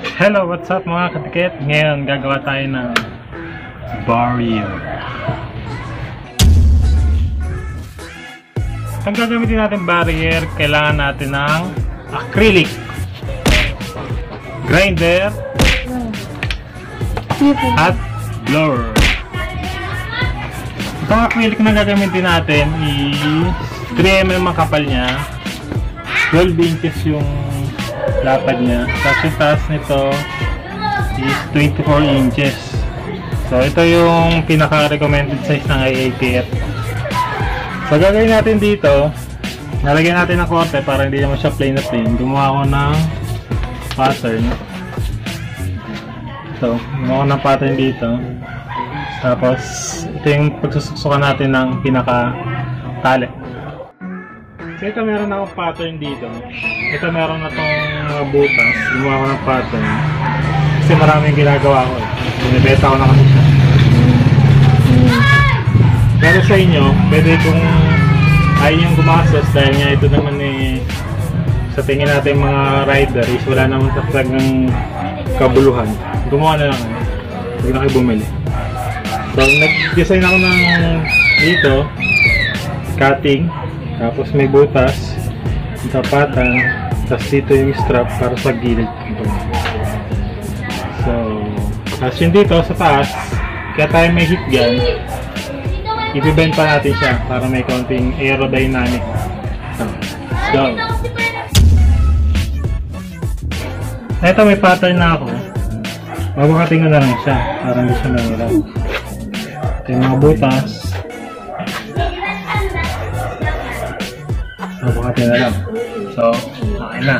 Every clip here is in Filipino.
Hello, what's up mga katikit? Ngayon, gagawa tayo ng barrier. Ang gagamitin natin barrier, kailangan natin ng acrylic, grinder, at blower. Itong acrylic na gagamitin natin is 3mm ang kapal niya, 12 inches yung lapad niya. Tapos yung taas nito is 24 inches. So, ito yung pinaka-recommended size ng IATF. So, gagawin natin dito, nalagyan natin ng korte para hindi naman siya plain na plain. Gumawa ako ng pattern. So, gumawa ko ng pattern dito. Tapos, ito yung pagsusuksukan natin ng pinaka-tali. So ito meron akong pattern dito. Ito meron na tong mga butas. Gumawa ko ng pattern. Kasi maraming ginagawa ko. eh. Binibeta ko na kasi siya. Pero sa inyo, pwede kung ayaw niyong gumastos dahil nga ito naman eh sa tingin natin mga rider is wala naman sa talagang kabuluhan. Gumawa na lang. Huwag na kayo bumili. So, nag-design ako ng dito, cutting, tapos may butas, tapatan, tapos dito yung strap para sa gilid. So, tapos yun dito sa taas, kaya tayo may heat gun, ibibend pa natin siya para may konting aerodynamic. So, let's go! Ito may pattern na ako. Babakating ko na lang siya para hindi siya mahirap. Ito yung mga butas. Babakating na lang. So, okay na.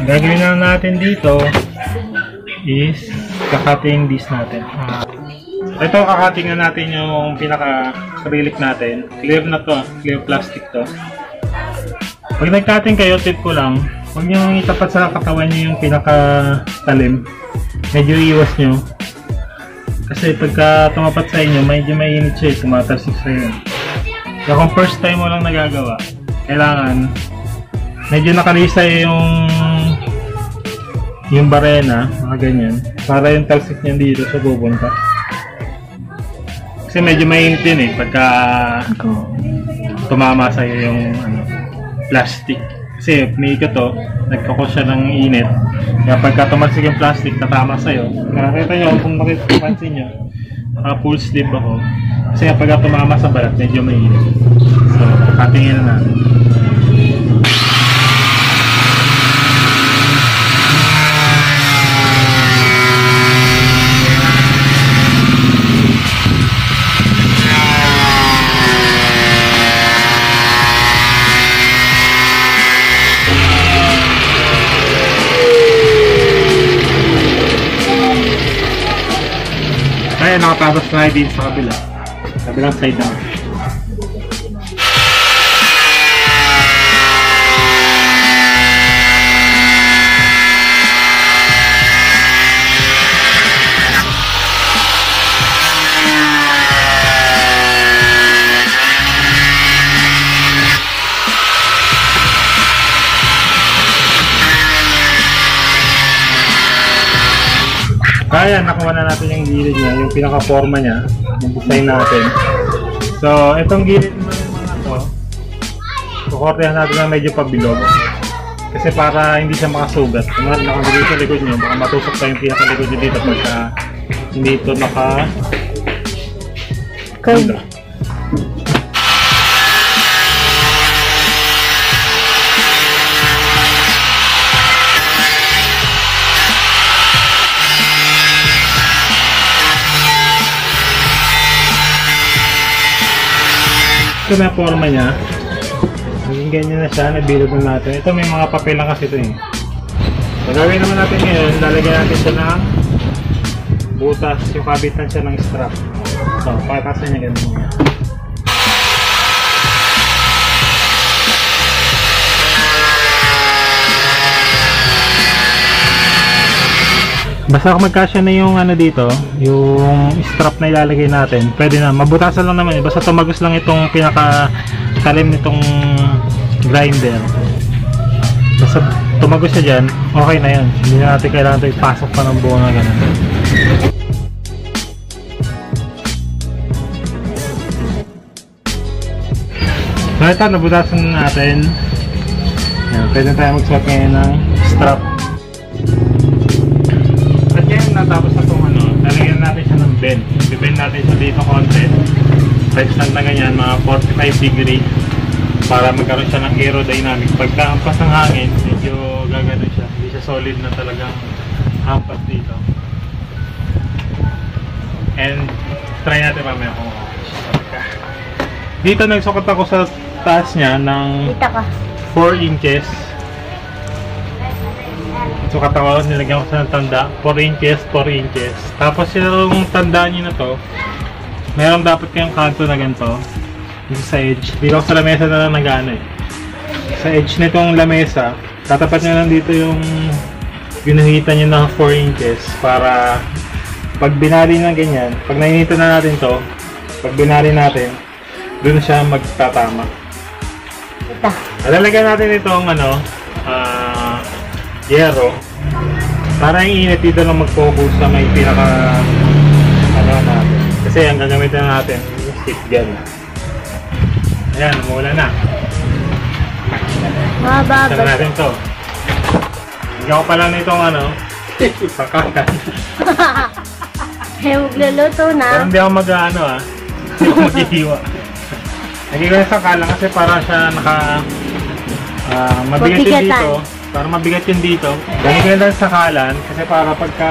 Ang gagawin na natin dito is kakating this natin. Ah, ito kakating na natin yung pinaka acrylic natin. Clear na to, clear plastic to. Pag nag-cutting kayo, tip ko lang, huwag nyo itapat sa katawan nyo yung pinaka-talim. Medyo iwas nyo. Kasi pagka tumapat sa inyo, medyo mainit siya, eh, tumatalsik sa inyo. Kaya kung first time mo lang nagagawa, kailangan medyo nakalisay yung yung barena, mga ganyan, para yung talsik niya dito sa bubunta. Kasi medyo mainit din eh, pagka tumama sa iyo yung ano, plastic. Kasi umiikot to, nagkakos siya ng init. Kaya pagka tumalsik yung plastic, tatama sa'yo. Nakakita nyo, kung makipansin nyo, naka full sleeve ako. Kasi pagka tumama sa balat, medyo mainit. So, katingin na natin. Na tayo dito sa kabila. Kabilang side naman. Kaya nakuha na natin yung gilid niya, yung pinaka-forma niya, yung design natin. So, itong gilid naman yung mga to, kukortehan natin ng medyo pabilog. Kasi para hindi siya makasugat. Kung nga nakabili sa likod niyo, baka matusok pa yung pinaka-likod niyo dito pagka hindi ito naka... Curve. Ito na forma niya. Naging ganyan na siya, nabilog na natin. Ito may mga papel lang kasi ito eh. So, gagawin naman natin ngayon, lalagyan natin siya ng butas, yung kabitan siya ng strap. So, patasan niya ganun niya. Basta magkasya na yung ano dito, yung strap na ilalagay natin, pwede na. Mabutasan lang naman eh. Basta tumagos lang itong pinaka talim nitong grinder. Basta tumagos siya dyan, okay na yan. Hindi na natin kailangan ito ipasok pa ng buo na ganun. So ito, nabutasan na natin. Yan, pwede tayo magsuot ngayon ng strap. Natapos na itong ano, lalagyan natin siya ng bend. I-bend natin siya dito konti. Press lang na ganyan, mga 45 degree para magkaroon siya ng aerodynamic. Pagka hampas ng hangin, medyo gagano siya. Hindi siya solid na talagang hampas dito. And try natin mamaya kung. Dito nagsukat ako sa taas niya ng Kita ka. 4 inches. Sukat ako, nilagyan ko sa tanda. 4 inches, 4 inches. Tapos yung tanda niyo na to, meron dapat kayong kanto na ganito. Dito sa edge. Dito ako sa lamesa na lang nag-ano eh. Sa edge nitong lamesa, tatapat nyo lang dito yung ginuhitan nyo ng 4 inches para pag binali ng ganyan, pag nainitan na natin to, pag binali natin, doon siya magtatama. Kita. Lalagyan natin itong ano, ah, yero. Para yung init dito lang mag-focus sa may pinaka ano natin. Kasi ang gagamitin natin, yung stick gun. Ayan, umulan na. Saan Mababa. natin to? Hindi ako pala nitong ano, pakakan. Eh, magluluto Pero na. hindi ako mag-ano ah. Hindi ako ko yung sakala kasi para siya naka ah, mabigat dito. Para mabigat yung dito. Lagi ko yung sakalan kasi para pagka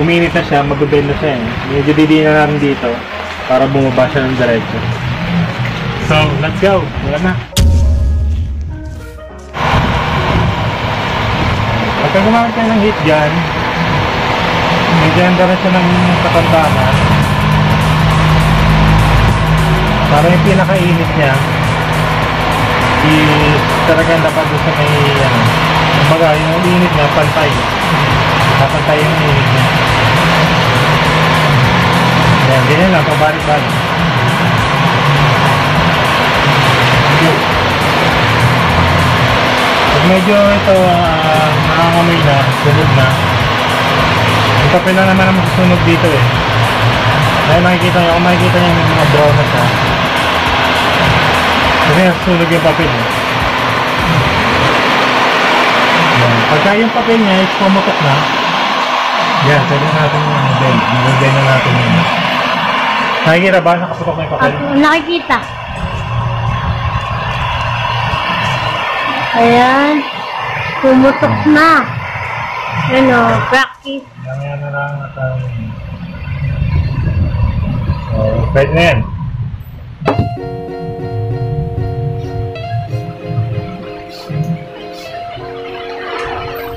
uminit na siya, mabibend na siya eh. Medyo didiin na natin dito para bumaba siya ng diretso. So, let's go. Wala na. Pagka gumamit kayo ng heat gun, medyo handa na siya ng katandanan. Para yung pinakainit niya, is talagang dapat doon sa may, ano, kumbaga yung init niya, pantay. Papantay yung init niya. Ayan, ganyan lang, pabalik-balik. Medyo ito uh, nakakamay na, sunod na, papel na naman ang masusunog dito eh. Kaya makikita nyo, kung makikita nyo yung mga brown na siya. Kasi nasusunog yung papel eh. Yan. Pagka yung papel niya is pumutok na, yan, pwede na natin yung bend. Nag-bend na natin yun. Nakikita ba? Nakaputok na yung papel? Ako, nakikita. Ayan. Pumutok na. Ano, practice. Mamaya na lang natin. So, pwede na yan.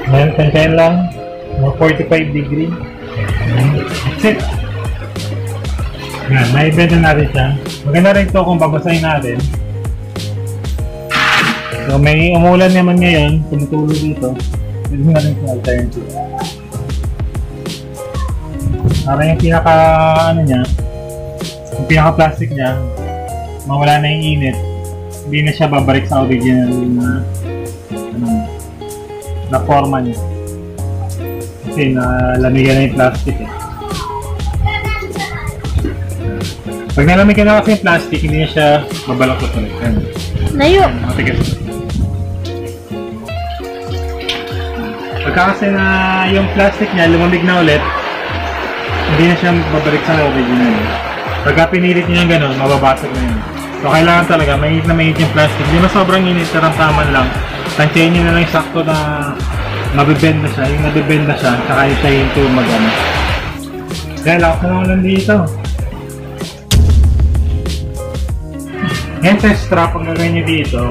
Ngayon, kantayin lang. Mga 45 degree. That's it. Yan, naibenta natin siya. Maganda rin ito kung babasahin natin. So, may umulan naman ngayon, tumutulo dito. Pwede na rin sa alternative. Para yung pinaka, ano niya, yung pinaka plastic niya, mawala na yung init, hindi na siya babalik sa original na, ano, na forma niya. Kasi nalamigan na yung plastic eh. Pag nalamigan na kasi yung plastic, hindi na siya babalakot ulit. Ano, Layo. matigas. Pagka kasi na yung plastic niya lumamig na ulit, hindi na siya babalik sa original. Pagka pinilit niya yung gano'n, mababasag na yun. So kailangan talaga, mainit na mainit yung plastic. Hindi na sobrang init, taramtaman lang. Tansyahin niyo na lang yung sakto na mabibend na siya. Yung nabibend na siya, saka hintayin to mag-ano. Kaya lakas na naman dito. Yan sa strap, ang gagawin niyo dito,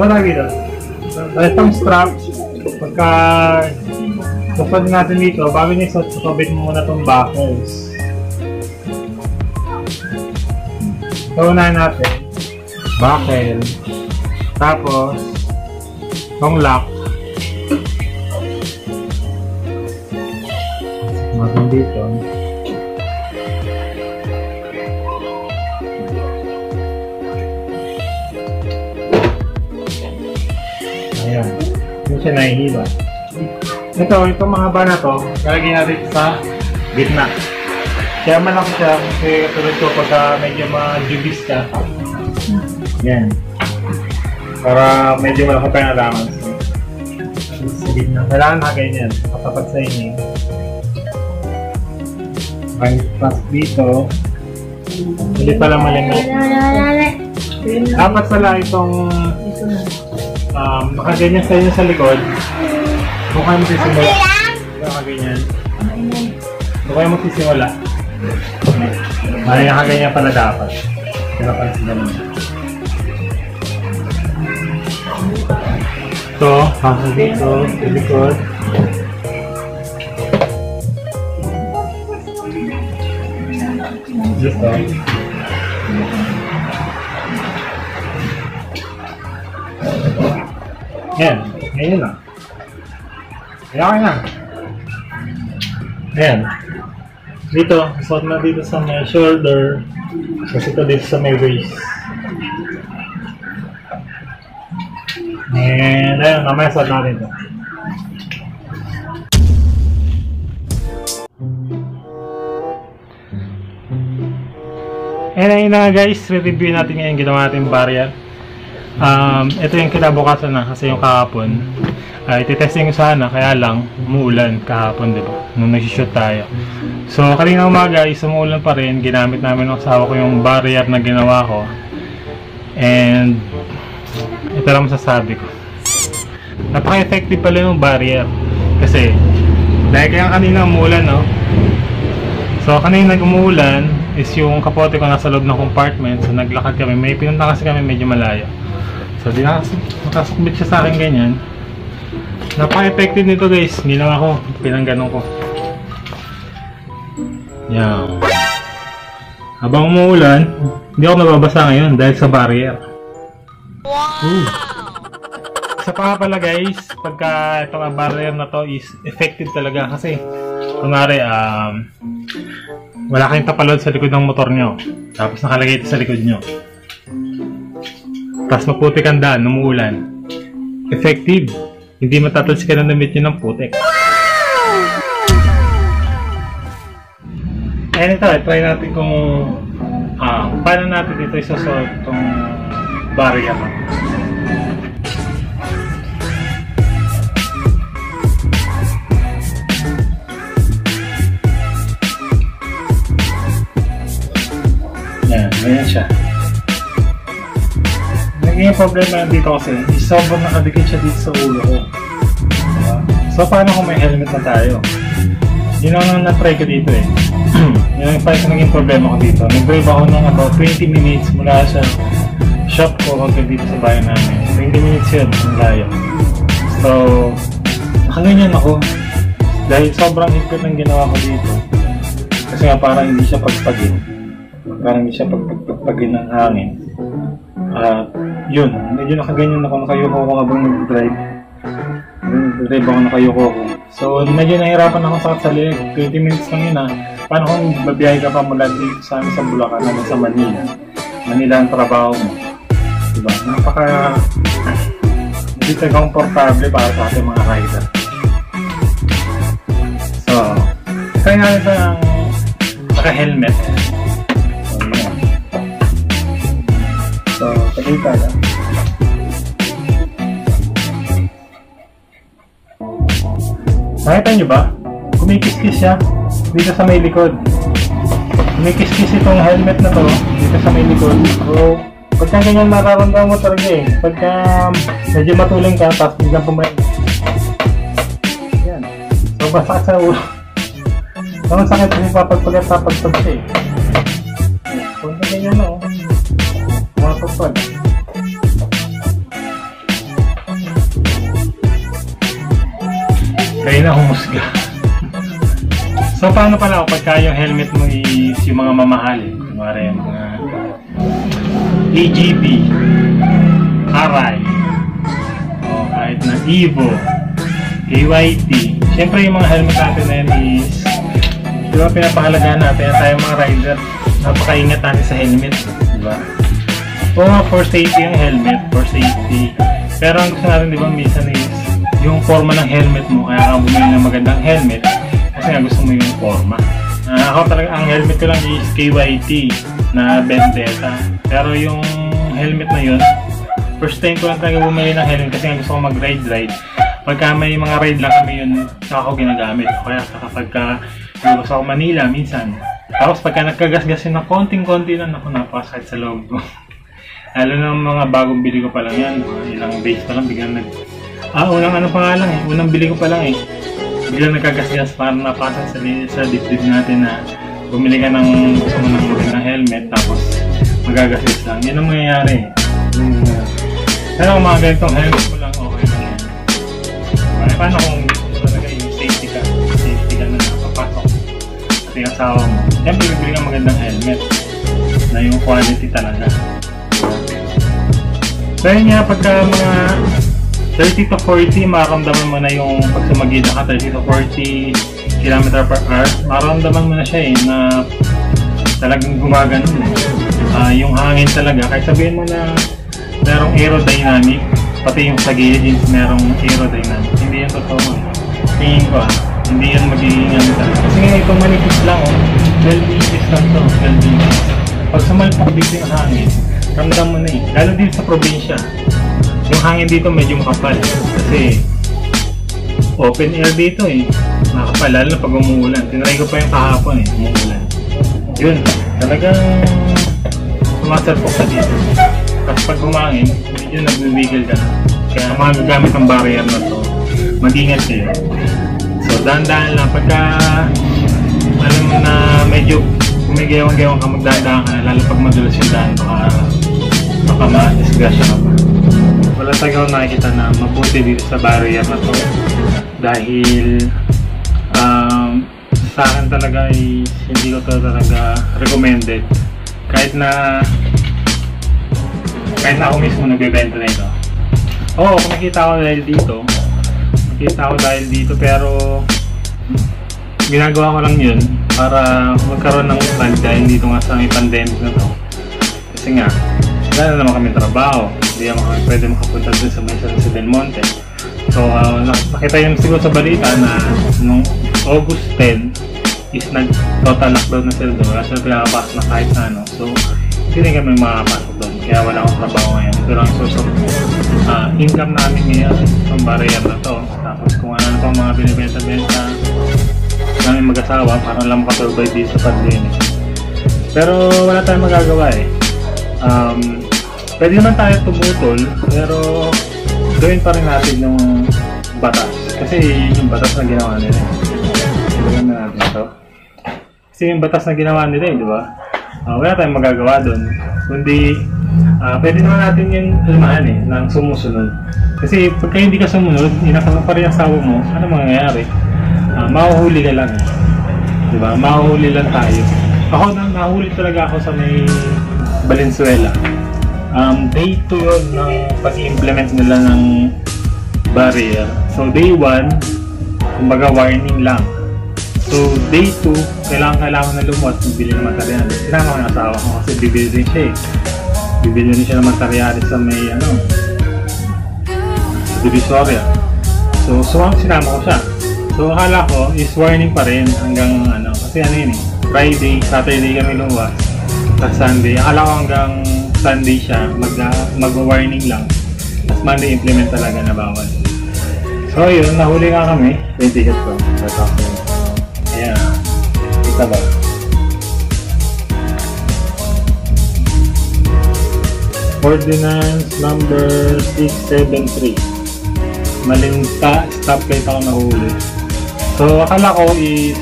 na dito? Itong strap, pagka bukod natin dito, bago niya sa tutubit mo muna itong buckles. So, unahin natin, buckle, tapos, itong lock, Matong dito. siya nahihila. Ito, itong mga ba na to, lalagyan natin sa gitna. Kaya malaki siya kasi katulad ko pagka medyo ma-jubis ka. Yan. Para medyo malaki pa yung allowance. Sa gitna. Kailangan na ganyan. Katapat sa inyo. Right pass dito. Hindi pala malimit. Dapat pala itong um, nakaganyan sa inyo sa likod. Kung kayo magsisimula. Nakaganyan. Kung kayo magsisimula. Ay, nakaganyan pala dapat. Kaya pansin naman. Ito, pasok dito, sa likod. Dito. Yan, ngayon. Kaya okay na. Ayan. Dito, suot na dito sa may shoulder. Kasi ito dito sa may waist. And ayun, mamaya suot natin ito. And ayun na guys, re-review natin ngayon ginawa natin barrier. Um, ito yung kinabukasan na kasi yung kahapon. Ay, titesting ko sana, kaya lang, umuulan kahapon, di ba? Nung nag-shoot tayo. So, kanina umaga, is umuulan pa rin. Ginamit namin ng asawa ko yung barrier na ginawa ko. And, ito lang masasabi ko. Napaka-effective pala yung barrier. Kasi, dahil kaya kanina umuulan, no? So, kanina nag-umuulan is yung kapote ko nasa loob ng compartment. So, naglakad kami. May pinunta kasi kami medyo malayo. So, di na nakasukbit siya sa akin ganyan. Napaka-effective nito guys. Ginawa ko. Pinangganon ko. Yan. Habang umuulan, hindi ako nababasa ngayon dahil sa barrier. Wow! Sa pa pala guys, pagka itong barrier na to is effective talaga kasi kunwari um, wala kayong tapalod sa likod ng motor nyo. Tapos nakalagay ito sa likod nyo. Tapos maputik ang daan, numuulan. Effective. Hindi matatalsikan ang damit nyo ng putik. Ayan ito, try natin kung ah, paano natin dito isasort itong barrier. Yan, ganyan siya. Naging problema dito kasi, sobrang nakadikit siya dito sa ulo ko. Diba? So, paano kung may helmet na tayo? Yun ang na-try ko dito eh. Yun ang parang naging problema ko dito. Nag-drive ako ng about 20 minutes mula sa shop ko hanggang dito sa bayan namin. 20 minutes yun, ang layo. So, nakaganyan ako. Dahil sobrang higpit ng ginawa ko dito. Kasi nga parang hindi siya pagpagin. Parang hindi siya pagpagpagin ng hangin. At yun, medyo nakaganyan ako, nakayuko ako habang nag-drive. Nag-drive ako nakayuko ako. So, medyo nahirapan ako sa sa liig. 20 minutes lang yun ah. Paano kung babiyahe ka pa mula dito sa amin sa Bulacan naman sa Manila? Manila ang trabaho mo. Diba? Napaka... Hindi talaga komportable para sa ating mga rider. So, try natin ito ng naka-helmet. Lang. Nakita nyo ba? Kumikis-kis siya dito sa may likod. Kumikis-kis itong helmet na to dito sa may likod. So, pagka ganyan mararamdaman mo talaga eh. Pagka medyo matuling ka, tapos biglang pumain. Yan. So, basa sa ulo. Ang sakit kasi papagpagat papagpag siya eh. Kung ganyan na oh. Mapagpag. Kayo na humusga. so, paano pala pagka yung helmet mo is yung mga mamahali? Kunwari yung mga AGB, Arai, o kahit na Evo, KYT. Siyempre yung mga helmet natin na yan is di ba pinapahalagaan natin na tayo mga rider napakaingat natin sa helmet. Di ba? Oo nga, for safety yung helmet, for safety. Pero ang gusto natin, di ba, minsan is, yung forma ng helmet mo, kaya ka bumili ng magandang helmet kasi nga gusto mo yung forma. Ah, ako talaga, ang helmet ko lang is KYT na Vendetta. Pero yung helmet na yun, first time ko lang talaga bumili ng helmet kasi nga gusto ko mag-ride-ride. Pagka may mga ride lang kami yun, saka ako ginagamit. O Kaya kapag ka lumabas ako Manila, minsan. Tapos pagka nagkagasgasin na konting-konti lang, ako napakasakit sa loob ko. Lalo yung mga bagong bili ko pa lang yan. Ilang days pa lang, biglang nag... Ah, unang ano pa nga lang eh. Unang bili ko pa lang eh. Biglang nagkagasgas parang napasa sa, sa dibdib natin na bumili ka ng gusto mo ng magandang helmet tapos magagasgas lang. Yan ang mangyayari eh. Uh, pero kung mga ganitong helmet mo lang, okay lang yan. Ay, paano kung yung asawa mo. Siyempre, bibili ka magandang helmet na yung quality talaga. So yun pagka mga 30 to 40, mararamdaman mo na yung pag sumagila ka 30 to 40 km per hour, mararamdaman mo na siya eh, na talagang gumagano eh. Ah, yung hangin talaga, kahit sabihin mo na merong aerodynamic, pati yung sa gilid yung merong aerodynamic, hindi yan totoo. Tingin ko ah, hindi yan magiging ano talaga. Kasi nga itong manipis lang oh, 12 inches lang to, 12 inches. Pag sumalpak dito yung hangin, ramdam mo na eh. Lalo dito sa probinsya. Yung hangin dito medyo makapal. Kasi open air dito eh. Makapal, lalo na pag umuulan. Tinry ko pa yung kahapon eh, umuulan. Yun, talagang sumasarpok ka dito. Tapos pag bumangin, medyo nagbibigil ka na. Kaya mga gagamit ng barrier na to, mag-ingat kayo. So, dahan-dahan lang. Pagka alam mo na medyo kumigayawang-gayawang ka, magdahan ka na, lalo pag madulas yung daan, baka, baka ma-disgrasya ka pa. Wala ako nakikita na mabuti dito sa barrier na to. Dahil um, sa akin talaga ay hindi ko to talaga recommended. Kahit na kahit na ako mismo nagbebenta na ito. Oo, kumikita ako dahil dito. Kumikita ako dahil dito pero ginagawa ko lang yun para magkaroon ng stand dahil dito nga sa may pandemic na to. Kasi nga, wala na naman kami trabaho. Hindi naman kami pwede makapunta dun sa may San Del Monte. So, uh, nakita yun siguro sa balita na nung August 10 is nag-total lockdown na sila doon. Wala sila pinakapasok na kahit na ano. So, hindi kami makapasok doon. Kaya wala akong trabaho ngayon. Pero ang source of uh, income namin ngayon, ang barrier na to. Tapos kung ano na mga binibenta-benta namin mag-asawa, parang lang makasurvive dito sa pandemic. Pero wala tayong magagawa eh. Um, pwede naman tayo tumutol, pero gawin pa rin natin yung batas. Kasi yung batas na ginawa nila. eh. Gawin na natin ito. Kasi yung batas na ginawa nila eh, di ba? Ah, wala tayong magagawa doon. Kundi, ah, pwede naman natin yung ilmahan eh, ng sumusunod. Kasi pagka hindi ka sumunod, inakasama pa rin ang asawa mo, ano mangyayari? Ah, mahuhuli ka lang. Di ba? Mahuhuli lang tayo. Ako, na nahuli talaga ako sa may Valenzuela. Um, day 2 yun ng pag-implement nila ng barrier. So, day 1, kumbaga warning lang. So, day 2, kailangan kailangan na lumuwas, bibili ng materyales. Kailangan ko ng asawa ko kasi bibili din siya eh. Bibili din siya ng materyales sa may ano, sa Divisoria. So, so sinama ko siya. So, akala ko is warning pa rin hanggang ano, kasi ano yun eh, Friday, Saturday kami lumuwas. Tapos Sunday, akala ko hanggang Sunday siya, mag, mag-warning lang. Tapos Monday implement talaga na bawal. So yun, nahuli nga kami. Yung ticket ko. Tapos, ayan. Kita ba? Ordinance number 673. Maling ta stoplight ako nahuli. So, akala ko is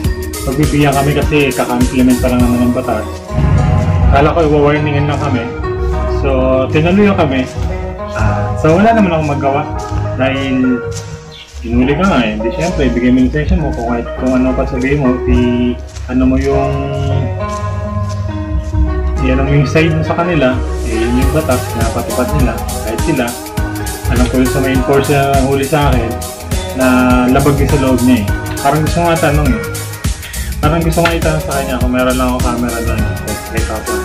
magpipigyan kami kasi kaka-implement pa lang naman ng batas. Akala ko i-warningan lang kami. So, tinuloy kami. Ah, so, wala naman akong magawa. Dahil Inuli ka nga eh. Di syempre, ibigay mo yung lisensya mo kung, kahit, kung ano pa sabihin mo, i, ano mo yung yan ang yung side mo sa kanila, eh, yun yung batas na patupad nila. Kahit sila, alam ko yung sa may enforcer na huli sa akin, na labag din sa loob niya eh. Parang gusto nga tanong eh. Parang gusto nga itanong sa kanya kung meron lang ako camera doon. Like ako.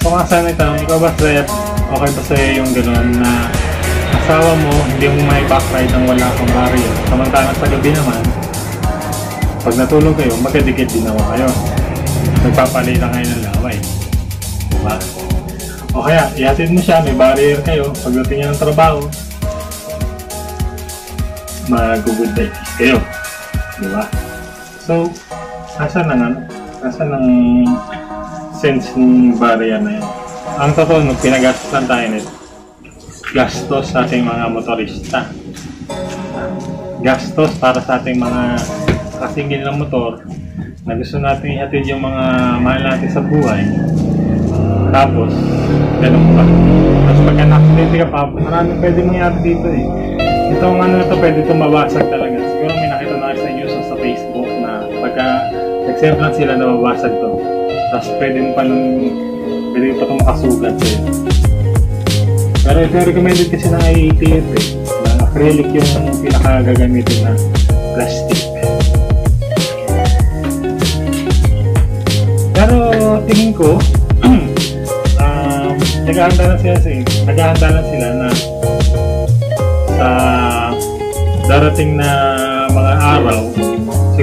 So nga sana itanong, ikaw ba sir, okay ba sa'yo yung gano'n na asawa mo, hindi mo may backride ng wala kang barrier. Samantalang sa gabi naman, pag natulog kayo, magkadikit din naman kayo. Nagpapalita kayo ng laway. Diba? O kaya, ihatid mo siya, may barrier kayo, pagdating niya ng trabaho, mag-good day kayo. Diba? So, nasa nang ano? Nasa nang sense ng barrier na yun? Ang totoo, nung pinagastos lang tayo nito, gastos sa ating mga motorista. Gastos para sa ating mga kasingil ng motor na gusto natin ihatid yung mga mahal natin sa buhay. Tapos, ganun pa. Tapos pagka na-accident ka pa, maraming pwede mangyari dito eh. Itong ano na to, pwede itong mabasag talaga. Siguro may nakita na sa news sa Facebook na pagka nag-save lang sila na mabasag to. Tapos pwede pa nung, pwede pa itong makasugat sa'yo. Pero ito recommended kasi ng IATF eh. Na acrylic yung pinakagagamitin na plastic. Pero tingin ko, um, naghahanda na sila sa naghahanda na sila na sa darating na mga araw,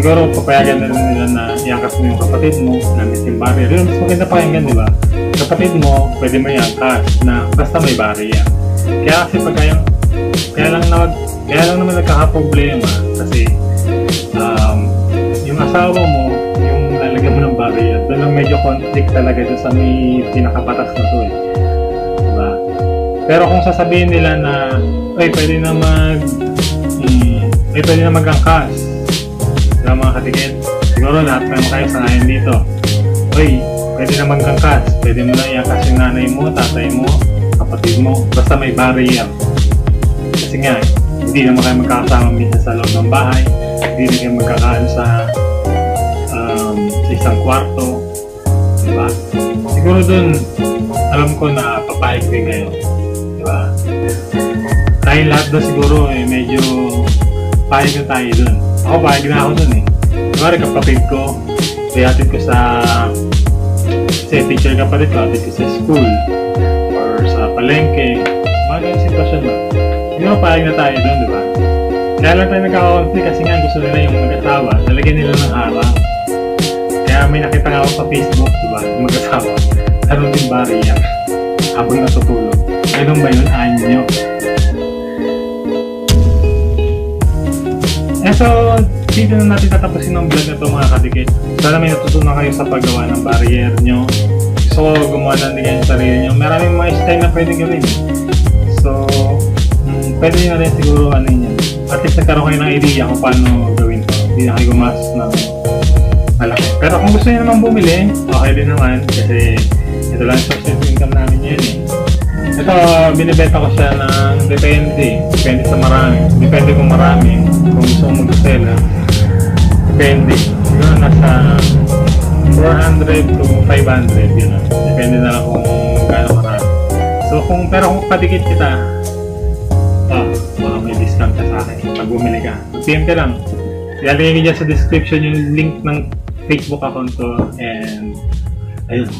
siguro papayagan na nila na iangkas mo yung kapatid mo gamit yung barrier. Yun, mas maganda pakinggan, di ba? Kapatid mo, pwede mo iangkas na basta may barrier. Kaya kasi pagka yung, kaya lang na, kaya lang naman nagkakaproblema kasi um, yung asawa mo, yung lalagyan mo ng barrier, doon lang medyo conflict talaga doon sa may pinakabatas na to eh. Diba? Pero kung sasabihin nila na, ay pwede na mag, hmm, ay pwede na magangkas katikit, siguro lahat kayo sangayon dito. Uy, pwede na magangkas, pwede mo na iangkas yung nanay mo, tatay mo, kapatid mo, basta may barrier. Kasi nga, hindi naman kayo magkakasama minsan sa loob ng bahay, hindi na kayo magkakaan sa, um, sa isang kwarto, di ba? Siguro dun, alam ko na papayag din kayo, di ba? Tayo lahat doon siguro eh, medyo payag na tayo dun. Ako payag na ako dun eh. Diba, kapatid ko, ihatid ko sa kasi teacher kapatid ko, hatid ko sa school or sa palengke, mga ganyan sitwasyon ba? Hindi mo payag na tayo doon, di ba? Kaya lang tayo nagkaka-conflict kasi nga gusto nila yung mag-asawa, lalagyan nila ng harang. Kaya may nakita nga ako sa Facebook, di ba? Yung mag-asawa, karoon din barrier habang natutulog. Ganun ba yun? Anyo. Eh so, dito na natin tatapusin ang vlog na to mga kadikit. Sana may natutunan kayo sa paggawa ng barrier nyo. Ko gumawa ng din kayo sa sarili nyo. Maraming mga style na pwede gawin. So, mm, pwede nyo rin siguro ano yun. At least nagkaroon kayo ng idea kung paano gawin to. Hindi na kayo gumastos ng malaki. Pero kung gusto nyo naman bumili, okay din naman. Kasi ito lang source of income namin yun eh. Ito, binibenta ko siya ng depende. Depende sa marami. Depende kung marami. Kung gusto mong mag-sell? Depende. Siguro nasa 400 to 500, yun. Depende na lang kung gaano marami. So, kung, pero kung padikit kita, ah, baka may discount ka sa akin pag bumili ka. PM ka lang. Ilalagay ko dyan sa description yung link ng Facebook account ko and ayun.